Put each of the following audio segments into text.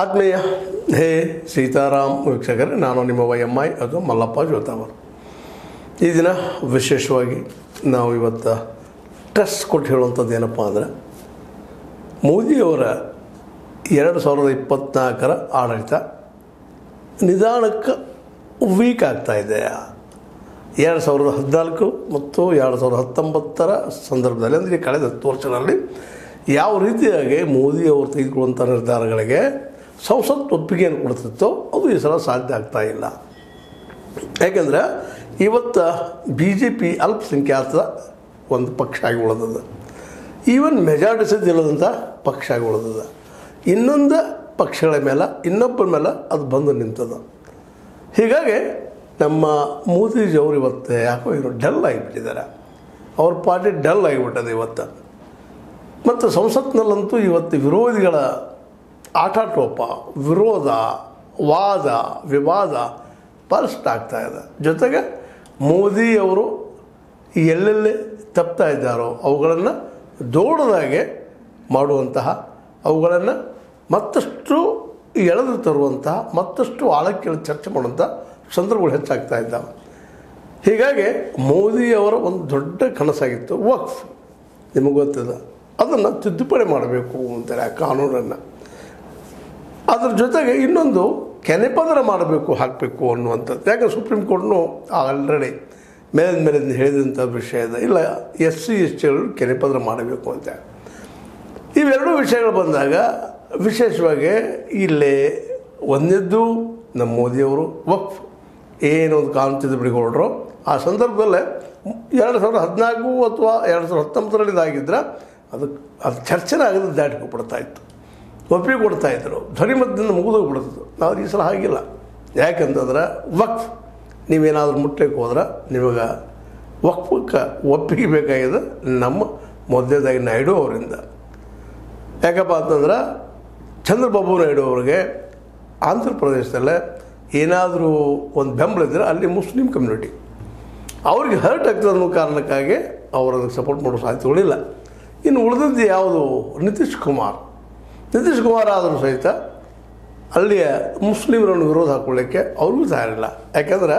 ಆತ್ಮೀಯ, ಹೇ ಸೀತಾರಾಮ್ ವೀಕ್ಷಕರೇ, ನಾನು ನಿಮ್ಮ ವೈ ಎಂ ಐ, ಅದು ಮಲ್ಲಪ್ಪ ಜೋತಾವರ್. ಈ ದಿನ ವಿಶೇಷವಾಗಿ ನಾವು ಇವತ್ತು ಟ್ರಸ್ಟ್ ಕೊಟ್ಟು ಹೇಳುವಂಥದ್ದು ಏನಪ್ಪ ಅಂದರೆ, ಮೋದಿಯವರ ಎರಡು ಸಾವಿರದ ಇಪ್ಪತ್ತ್ನಾಲ್ಕರ ಆಡಳಿತ ನಿಧಾನಕ್ಕೆ ವೀಕ್ ಆಗ್ತಾ ಇದೆ. ಎರಡು ಸಾವಿರದ ಹದಿನಾಲ್ಕು ಮತ್ತು ಎರಡು ಸಾವಿರದ ಹತ್ತೊಂಬತ್ತರ ಸಂದರ್ಭದಲ್ಲಿ, ಅಂದರೆ ಕಳೆದ ಹತ್ತು ವರ್ಷಗಳಲ್ಲಿ, ಯಾವ ರೀತಿಯಾಗಿ ಮೋದಿಯವರು ತೆಗೆದುಕೊಳ್ಳುವಂಥ ನಿರ್ಧಾರಗಳಿಗೆ ಸಂಸತ್ ಒಪ್ಪಿಗೆಯನ್ನು ಕೊಡ್ತಿತ್ತು, ಅದು ಈ ಸಲ ಸಾಧ್ಯ ಆಗ್ತಾ ಇಲ್ಲ. ಯಾಕೆಂದರೆ ಇವತ್ತು ಬಿ ಜೆ ಪಿ ಅಲ್ಪಸಂಖ್ಯಾತ ಒಂದು ಪಕ್ಷ ಆಗಿ ಉಳಿದದ ಈವನ್ ಮೆಜಾರಿಟಿ ಸಹಿತ ಪಕ್ಷ ಆಗಿ ಉಳಿದದ ಇನ್ನೊಂದು ಪಕ್ಷಗಳ ಮೇಲೆ, ಇನ್ನೊಬ್ಬರ ಮೇಲೆ ಅದು ಬಂದು ನಿಂತದ ಹೀಗಾಗಿ ನಮ್ಮ ಮೋದಿಜಿಯವರು ಇವತ್ತು ಯಾಕೋ ಇವರು ಡಲ್ ಆಗಿಬಿಟ್ಟಿದ್ದಾರೆ. ಅವ್ರ ಪಾರ್ಟಿ ಡಲ್ ಆಗಿಬಿಟ್ಟದೆ ಇವತ್ತು. ಮತ್ತು ಸಂಸತ್ನಲ್ಲಂತೂ ಇವತ್ತು ವಿರೋಧಿಗಳ ಆಟಾಟೋಪ, ವಿರೋಧ, ವಾದ, ವಿವಾದ ಆಗ್ತಾ ಇದೆ. ಜೊತೆಗೆ ಮೋದಿಯವರು ಎಲ್ಲೆಲ್ಲಿ ತಪ್ತಾ ಇದ್ದಾರೋ ಅವುಗಳನ್ನು ದೊಡ್ಡದಾಗೆ ಮಾಡುವಂತಹ, ಅವುಗಳನ್ನು ಮತ್ತಷ್ಟು ಎಳೆದು ತರುವಂತಹ, ಮತ್ತಷ್ಟು ಆಳಕ್ಕೆ ಚರ್ಚೆ ಮಾಡುವಂಥ ಸಂದರ್ಭಗಳು ಹೆಚ್ಚಾಗ್ತಾ ಇದ್ದಾವೆ. ಹೀಗಾಗಿ ಮೋದಿಯವರ ಒಂದು ದೊಡ್ಡ ಕನಸಾಗಿತ್ತು ವಕ್ಫ್. ನಿಮಗೆ ಗೊತ್ತಿದೆ? ಅದನ್ನು ತಿದ್ದುಪಡಿ ಮಾಡಬೇಕು ಅಂತಾರೆ ಆ ಕಾನೂನನ್ನು. ಅದ್ರ ಜೊತೆಗೆ ಇನ್ನೊಂದು ಕೆನೆಪದರ ಮಾಡಬೇಕು, ಹಾಕಬೇಕು ಅನ್ನುವಂಥದ್ದು. ಯಾಕೆ ಸುಪ್ರೀಂ ಕೋರ್ಟ್ನು ಆಲ್ರೆಡಿ ಮೇಲಿಂದ ಮೇಲಿಂದ ಹೇಳಿದಂಥ ವಿಷಯ ಇದೆ. ಇಲ್ಲ, ಎಸ್ ಸಿ, ಎಸ್ ಟಿಗಳು ಕೆನೆಪದರ ಮಾಡಬೇಕು ಅಂತ. ಇವೆರಡೂ ವಿಷಯಗಳು ಬಂದಾಗ ವಿಶೇಷವಾಗಿ ಇಲ್ಲೇ ಒಂದೆದ್ದು ನಮ್ಮ ಮೋದಿಯವರು ವಕ್ಫ್. ಏನೊಂದು ತಿದ್ದುಪಡಿ ಹೊರಡ್ರು ಆ ಸಂದರ್ಭದಲ್ಲೇ ಎರಡು ಸಾವಿರದ ಹದಿನಾಲ್ಕು ಅಥವಾ ಎರಡು ಸಾವಿರದ ಹತ್ತೊಂಬತ್ತರಲ್ಲಿ ಇದಾಗಿದ್ದರೆ ಅದು ಅದು ಚರ್ಚೆನೇ ಆಗೋದು ದಾಟಿ ಹೋಗ್ಬಿಡ್ತಾ ಇತ್ತು. ಒಪ್ಪಿಗೆ ಕೊಡ್ತಾ ಇದ್ರು ಧ್ವನಿಮದ್ದಿಂದ ಮುಗಿದೋಗ್ಬಿಡ್ತಿತ್ತು ನಾವು ಈ ಸಲ ಹಾಗಿಲ್ಲ. ಯಾಕಂತಂದ್ರೆ ವಕ್ಫ್. ನೀವೇನಾದರೂ ಮುಟ್ಟಕ್ಕೆ ಹೋದ್ರೆ ನಿಮಗೆ ವಕ್ಫಕ್ಕೆ ಒಪ್ಪಿಗೆ ಬೇಕಾಗಿದೆ ನಮ್ಮ ಮೊದಲೇದಾಗಿ ನಾಯ್ಡು ಅವರಿಂದ. ಯಾಕಪ್ಪ ಅಂತಂದ್ರೆ ಚಂದ್ರಬಾಬು ನಾಯ್ಡು ಅವರಿಗೆ ಆಂಧ್ರ ಪ್ರದೇಶದಲ್ಲೇ ಏನಾದರೂ ಒಂದು ಬೆಂಬಲ ಇದ್ದರೆ ಅಲ್ಲಿ ಮುಸ್ಲಿಂ ಕಮ್ಯುನಿಟಿ. ಅವ್ರಿಗೆ ಹರ್ಟ್ ಆಗ್ತದೆ ಅನ್ನೋ ಕಾರಣಕ್ಕಾಗಿ ಅವರು ಅದಕ್ಕೆ ಸಪೋರ್ಟ್ ಮಾಡೋ ಸಾಧ್ಯತೆಗಳಿಲ್ಲ. ಇನ್ನು ಉಳಿದದ್ದು ಯಾವುದು? ನಿತೀಶ್ ಕುಮಾರ್. ನಿತೀಶ್ ಕುಮಾರ್ ಆದರೂ ಸಹಿತ ಅಲ್ಲಿಯ ಮುಸ್ಲಿಮರನ್ನು ವಿರೋಧ ಹಾಕೊಳ್ಳಿಕ್ಕೆ ಅವ್ರಿಗೂ ತಯಾರಿಲ್ಲ ಯಾಕೆಂದರೆ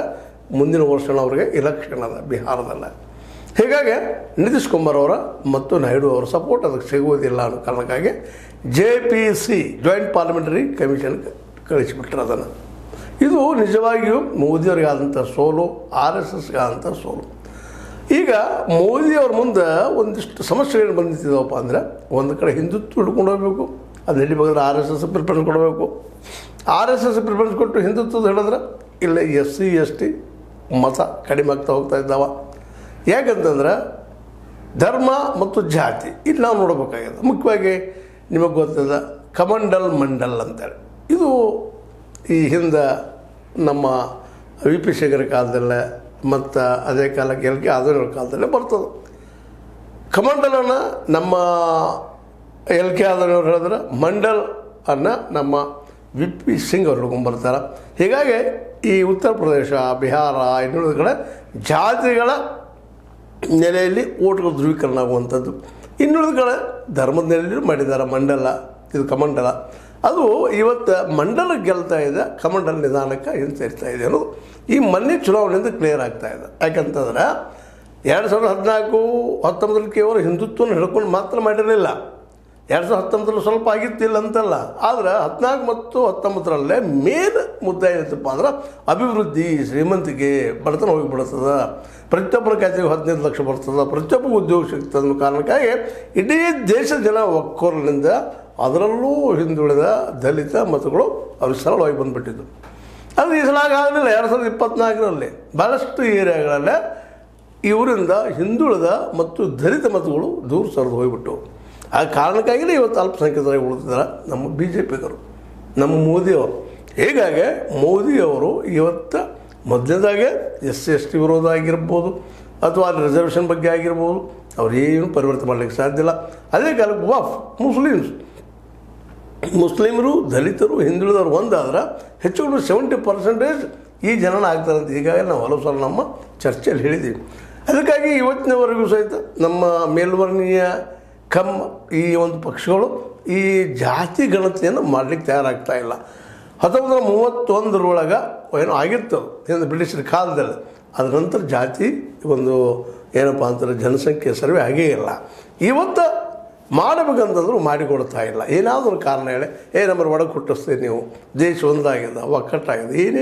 ಮುಂದಿನ ವರ್ಷ ಅವ್ರಿಗೆ ಇಲೆಕ್ಷನ್ ಅದ ಬಿಹಾರದಲ್ಲ ಹೀಗಾಗಿ ನಿತೀಶ್ ಕುಮಾರ್ ಅವರ ಮತ್ತು ನಾಯ್ಡು ಅವರ ಸಪೋರ್ಟ್ ಅದಕ್ಕೆ ಸಿಗುವುದಿಲ್ಲ ಅನ್ನೋ ಕಾರಣಕ್ಕಾಗಿ J P C joint parliamentary ಕಮಿಷನ್ಗೆ ಕಳಿಸಿಬಿಟ್ರೆ ಅದನ್ನು. ಇದು ನಿಜವಾಗಿಯೂ ಮೋದಿಯವ್ರಿಗಾದಂಥ ಸೋಲು, ಆರ್ ಎಸ್ ಎಸ್ಗಾದಂಥ ಸೋಲು. ಈಗ ಮೋದಿಯವ್ರ ಮುಂದೆ ಒಂದಿಷ್ಟು ಸಮಸ್ಯೆಗಳು ಬಂದಿದ್ದಾವಪ್ಪ ಅಂದರೆ ಒಂದು ಕಡೆ ಹಿಂದುತ್ವ ಹಿಡ್ಕೊಂಡು ಹೋಗಬೇಕು. ಅದು ಎಲ್ಲಿ ಬೇಕಾದ್ರೆ ಆರ್ ಎಸ್ ಎಸ್ ಪ್ರಿಫರೆನ್ಸ್ ಕೊಡಬೇಕು. ಆರ್ ಎಸ್ ಎಸ್ ಪ್ರಿಫರೆನ್ಸ್ ಕೊಟ್ಟು ಹಿಂದುತ್ವದ ಹೇಳಿದ್ರೆ ಇಲ್ಲ ಎಸ್ ಸಿ, ಎಸ್ ಟಿ ಮತ ಕಡಿಮೆ ಆಗ್ತಾ ಹೋಗ್ತಾ ಇದ್ದಾವ. ಯಾಕಂತಂದ್ರೆ ಧರ್ಮ ಮತ್ತು ಜಾತಿ, ಇಲ್ಲಿ ನಾವು ನೋಡಬೇಕಾಗಿದೆ. ಮುಖ್ಯವಾಗಿ ನಿಮಗೆ ಗೊತ್ತದ ಕಮಂಡಲ್ ಮಂಡಲ್ ಅಂತೇಳಿ. ಇದು ಈ ಹಿಂದೆ ನಮ್ಮ ವಿ ಪಿ ಶೇಖರ್ ಕಾಲದಲ್ಲೇ ಮತ್ತು ಅದೇ ಕಾಲಕ್ಕೆ ಎಲ್ ಕೆ ಕಾಲದಲ್ಲೇ ಬರ್ತದೆ. ಕಮಂಡಲನ ನಮ್ಮ ಎಲ್ ಕೆ ಆದವ್ರು ಹೇಳಿದ್ರೆ, ಮಂಡಲ್ ಅನ್ನ ನಮ್ಮ ವಿ ಪಿ ಸಿಂಗ್ ಅವ್ರು ಹಿಡ್ಕೊಂಡ್ಬರ್ತಾರೆ ಹೀಗಾಗಿ ಈ ಉತ್ತರ ಪ್ರದೇಶ, ಬಿಹಾರ, ಇನ್ನುಳಿದ ಕಡೆ ಜಾತಿಗಳ ನೆಲೆಯಲ್ಲಿ ಓಟ್ಗಳು ಧ್ರುವೀಕರಣ ಆಗುವಂಥದ್ದು. ಇನ್ನುಳಿದ ಕಡೆ ಧರ್ಮದ ನೆಲೆಯಲ್ಲಿ ಮಾಡಿದ್ದಾರೆ ಮಂಡಲ, ಇದು ಕಮಂಡಲ. ಅದು ಇವತ್ತು ಮಂಡಲ ಗೆಲ್ತಾ ಇದೆ, ಕಮಂಡಲ ನಿಧಾನಕ್ಕೆ ಹಿಂಸರಿಸ್ತಾ ಇದೆ ಅನ್ನೋದು ಈ ಮೊನ್ನೆ ಚುನಾವಣೆಯಿಂದ ಕ್ಲಿಯರ್ ಆಗ್ತಾ ಇದೆ. ಯಾಕಂತಂದ್ರೆ ಎರಡು ಸಾವಿರದ ಹದಿನಾಲ್ಕು ಹತ್ತೊಂಬತ್ತರಲ್ಲಿ ಕೇವಲ ಹಿಂದುತ್ವನ ಹಿಡ್ಕೊಂಡು ಮಾತ್ರ ಮಾಡಿರಲಿಲ್ಲ. ಎರಡು ಸಾವಿರದ ಹತ್ತೊಂಬತ್ತರಲ್ಲಿ ಸ್ವಲ್ಪ ಆಗಿತ್ತಿಲ್ಲ ಅಂತಲ್ಲ ಆದರೆ ಹದಿನಾಲ್ಕು ಮತ್ತು ಹತ್ತೊಂಬತ್ತರಲ್ಲೇ ಮೇನ್ ಮುದ್ದೆ ಏನಂತಪ್ಪ ಅಂದ್ರೆ ಅಭಿವೃದ್ಧಿ ಶ್ರೀಮಂತಿಕೆ ಬಡತನ ಹೋಗಿಬಿಡ್ತದೆ. ಪ್ರತಿಯೊಬ್ಬರ ಖಾತೆಗೆ ಹದಿನೈದು ಲಕ್ಷ ಬರ್ತದೆ. ಪ್ರತಿಯೊಬ್ಬ ಉದ್ಯೋಗ ಸಿಗ್ತದೆ ಅನ್ನೋ ಕಾರಣಕ್ಕಾಗಿ ಇಡೀ ದೇಶದ ಜನ ಒಕ್ಕೋರ್ನಿಂದ ಅದರಲ್ಲೂ ಹಿಂದುಳಿದ ದಲಿತ ಮತಗಳು ಅವ್ರಿಗೆ ಸರಳವಾಗಿ ಬಂದುಬಿಟ್ಟಿದ್ದು. ಅದು ಈ ಸಲ ಆಗಲಿಲ್ಲ, ಎರಡು ಸಾವಿರದ ಇಪ್ಪತ್ತ್ನಾಲ್ಕರಲ್ಲಿ ಭಾಳಷ್ಟು ಏರಿಯಾಗಳಲ್ಲೇ ಇವರಿಂದ ಹಿಂದುಳಿದ ಮತ್ತು ದಲಿತ ಮತಗಳು ದೂರ ಸರಿದು ಹೋಗಿಬಿಟ್ಟು ಆ ಕಾರಣಕ್ಕಾಗಿಯೇ ಇವತ್ತು ಅಲ್ಪಸಂಖ್ಯಾತರಾಗಿ ಉಳಿದಿದ್ದಾರೆ ನಮ್ಮ ಬಿ ಜೆ ಪಿಗರು ನಮ್ಮ ಮೋದಿಯವರು. ಹೀಗಾಗಿ ಮೋದಿಯವರು ಇವತ್ತು ಮೊದಲನೇದಾಗೆ ಎಸ್ ಸಿ, ಎಸ್ ಟಿ ವಿರೋಧ ಆಗಿರ್ಬೋದು, ಅಥವಾ ಅಲ್ಲಿ ರಿಸರ್ವೇಷನ್ ಬಗ್ಗೆ ಆಗಿರ್ಬೋದು, ಅವ್ರು ಏನು ಪರಿವರ್ತನೆ ಮಾಡಲಿಕ್ಕೆ ಸಾಧ್ಯ ಇಲ್ಲ. ಅದೇ ಕಾಲಕ್ಕೆ ವಾಫ್, ಮುಸ್ಲಿಮ್ಸ್. ಮುಸ್ಲಿಮರು, ದಲಿತರು, ಹಿಂದುಳಿದವರು ಒಂದಾದ್ರೆ ಹೆಚ್ಚು ಕಡಿಮೆ ಸೆವೆಂಟಿ ಪರ್ಸೆಂಟೇಜ್ ಈ ಜನನ ಆಗ್ತಾರೆ ಅಂತ ಈಗಾಗಲೇ ನಾವು ಹಲವು ಸಲ ನಮ್ಮ ಚರ್ಚೆಯಲ್ಲಿ ಹೇಳಿದ್ದೀವಿ. ಅದಕ್ಕಾಗಿ ಇವತ್ತಿನವರೆಗೂ ಸಹಿತ ನಮ್ಮ ಮೇಲ್ವರ್ಣೀಯ ಕಮ್ ಈ ಒಂದು ಪಕ್ಷಗಳು ಈ ಜಾತಿ ಗಣತಿಯನ್ನು ಮಾಡಲಿಕ್ಕೆ ತಯಾರಾಗ್ತಾ ಇಲ್ಲ. ಹತ್ತೊಂಬತ್ತು ನೂರ ಮೂವತ್ತೊಂದರೊಳಗೆ ಏನೋ ಆಗಿತ್ತು ಏನು ಬ್ರಿಟಿಷರ ಕಾಲದಲ್ಲಿ. ಅದರ ನಂತರ ಜಾತಿ ಒಂದು ಏನಪ್ಪ ಅಂತಾರೆ ಜನಸಂಖ್ಯೆ ಸರ್ವೆ ಆಗೇ ಇಲ್ಲ. ಇವತ್ತು ಮಾಡಬೇಕಂತಂದ್ರೂ ಮಾಡಿಕೊಡ್ತಾ ಇಲ್ಲ. ಏನಾದರೂ ಕಾರಣ ಹೇಳಿ, ಏ ಒಳಗೆ ಹುಟ್ಟಿಸ್ತೀರಿ ನೀವು. ದೇಶ ಒಂದಾಗಿದೆ ಒಕ್ಕಟ್ಟಾಗಿದೆ ಏನೇ